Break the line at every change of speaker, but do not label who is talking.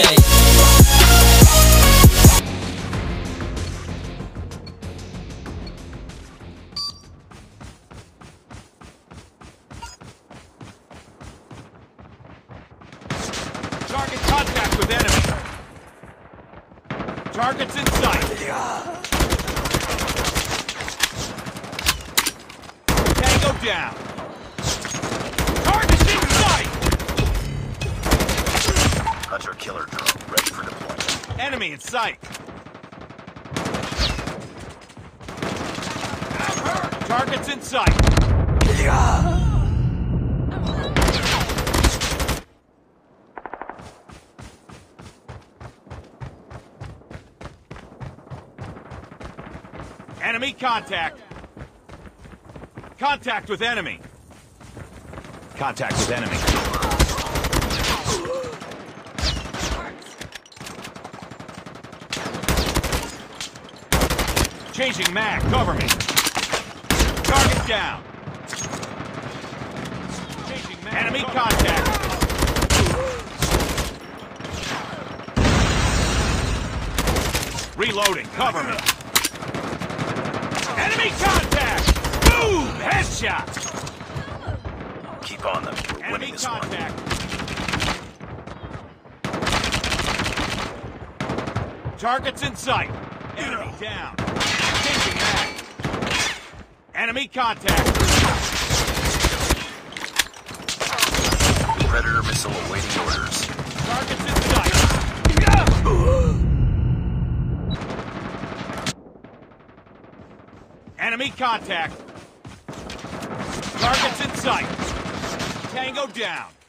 okay. Target contact with enemy. Targets in sight. Tango down.
Hunter killer drone ready for deployment.
Enemy in sight. Targets in sight. Enemy contact. Contact with enemy. Contact with enemy. Changing mag, cover me. Target down. Changing mag, enemy contact. Reloading, cover me. Enemy contact! Boom! Headshot!
Keep on them. We're
Enemy
winning this one.
Targets in sight. Enemy down. Enemy contact.
Predator missile awaiting orders.
Targets in sight. Enemy contact. Targets in sight. Tango down.